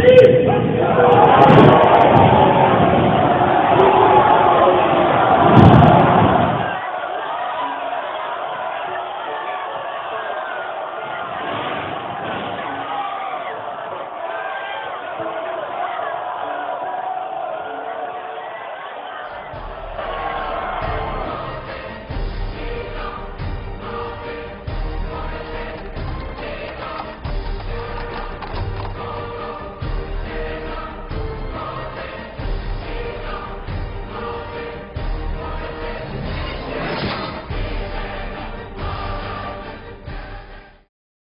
Jesus.